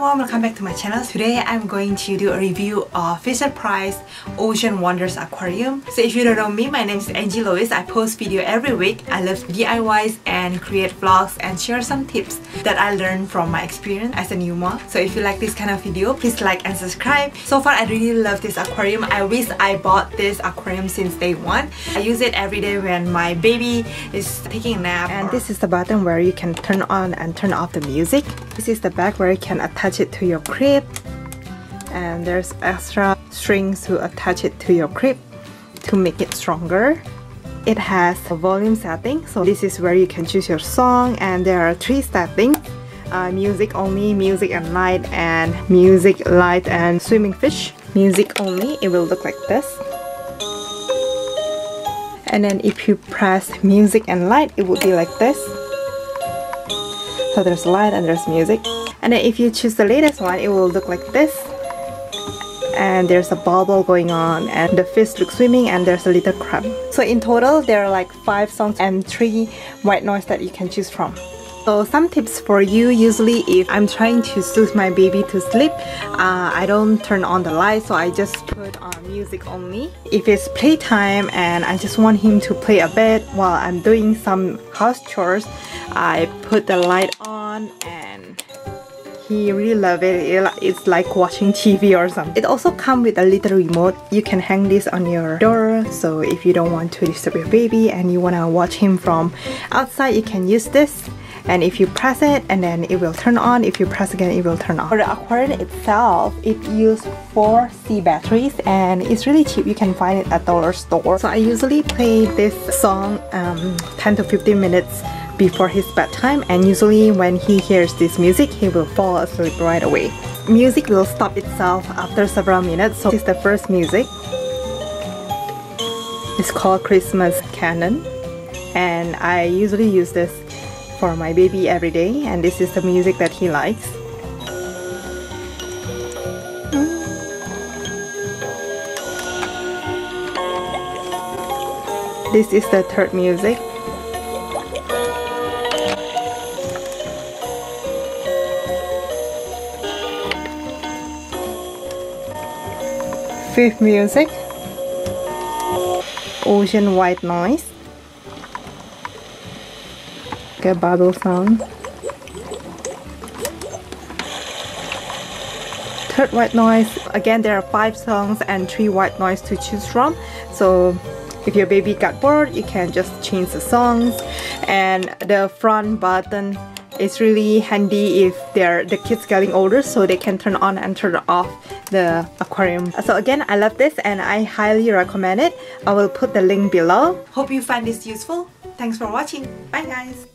everyone, welcome back to my channel. Today I'm going to do a review of Fisher Price Ocean Wonders Aquarium. So if you don't know me, my name is Angie Lowis. I post video every week. I love DIYs and create vlogs and share some tips that I learned from my experience as a new mom. So if you like this kind of video, please like and subscribe. So far I really love this aquarium. I wish I bought this aquarium since day one. I use it every day when my baby is taking a nap. And this is the button where you can turn on and turn off the music. This is the back where you can attach it to your crib. And there's extra strings to attach it to your crib to make it stronger. It has a volume setting so this is where you can choose your song. And there are three settings uh, music only music and light and music light and swimming fish. Music only it will look like this. And then if you press music and light it would be like this. So there's light and there's music and then if you choose the latest one it will look like this. And there's a bubble going on and the fish look swimming and there's a little crab. So in total there are like five songs and three white noise that you can choose from. So some tips for you usually if I'm trying to soothe my baby to sleep uh, I don't turn on the light so I just put on music only. If it's playtime and I just want him to play a bit while I'm doing some house chores I put the light on and he really love it. It's like watching TV or something. It also comes with a little remote. You can hang this on your door so if you don't want to disturb your baby and you want to watch him from outside you can use this. And if you press it and then it will turn on. If you press again it will turn off. For the aquarium itself it uses 4C batteries and it's really cheap. You can find it at dollar store. So I usually play this song um, 10 to 15 minutes before his bedtime and usually when he hears this music he will fall asleep right away music will stop itself after several minutes so this is the first music it's called Christmas Canon and I usually use this for my baby every day and this is the music that he likes. This is the third music. Fifth music. Ocean white noise a bubble sound. Third white noise, again there are five songs and three white noise to choose from. So if your baby got bored, you can just change the songs. And the front button is really handy if they're the kids getting older so they can turn on and turn off the aquarium. So again, I love this and I highly recommend it. I will put the link below. Hope you find this useful. Thanks for watching. Bye guys.